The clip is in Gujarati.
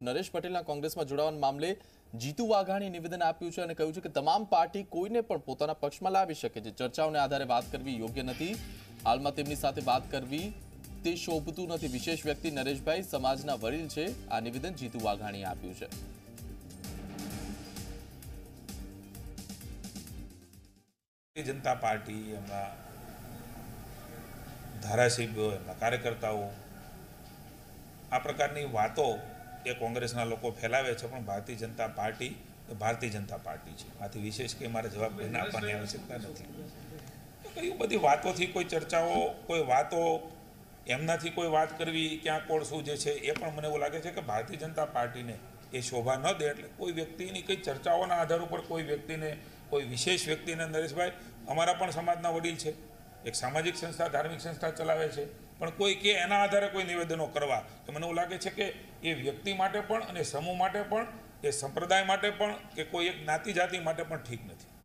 નરેશ પટેલના કોંગ્રેસમાં જોડાવાના મામલે જીતુ વાઘાણી નિવેદન આપ્યું છે અને કહ્યું છે કે તમામ પાર્ટી કોઈને પણ પોતાના પક્ષમાં લાવી શકે છે. ચર્ચાઓને આધારે વાત કરવી યોગ્ય નથી. હાલમાં તેમની સાથે વાત કરવી તે શોભતું નથી. વિશેષ વ્યક્તિ નરેશભાઈ સમાજના વડીલ છે. આ નિવેદન જીતુ વાઘાણીએ આપ્યું છે. જનતા પાર્ટી એમના ધારાસભ્યો, એમના કાર્યકર્તાઓ આ પ્રકારની વાતો એ કોંગ્રેસના લોકો ફેલાવે છે પણ ભારતીય જનતા પાર્ટી એ ભારતીય જનતા પાર્ટી છે. આથી વિશેષ કે મારે જવાબ કોઈને આપવાની આવશ્યકતા નથી. કયું બધી વાતોથી કોઈ ચર્ચાઓ કોઈ વાતો એમનાથી કોઈ વાત કરવી ક્યાં કોણ શું જે છે એ પણ મને એવું લાગે છે કે ભારતીય જનતા પાર્ટીને એ શોભા ન દે એટલે કોઈ વ્યક્તિની કંઈ ચર્ચાઓના આધાર ઉપર કોઈ વ્યક્તિને કોઈ વિશેષ વ્યક્તિને નરેશભાઈ અમારા પણ સમાજના વડીલ છે. એક સામાજિક સંસ્થા, ધાર્મિક સંસ્થા ચલાવે છે. પણ કોઈ કે એના આધારે કોઈ નિવેદનો કરવા. તો મને એવું લાગે છે કે એ વ્યક્તિ માટે પણ અને સમૂહ માટે પણ, એ સંપ્રદાય માટે પણ, કે કોઈ એક જ્ઞાતિ જાતિ માટે પણ ઠીક નથી.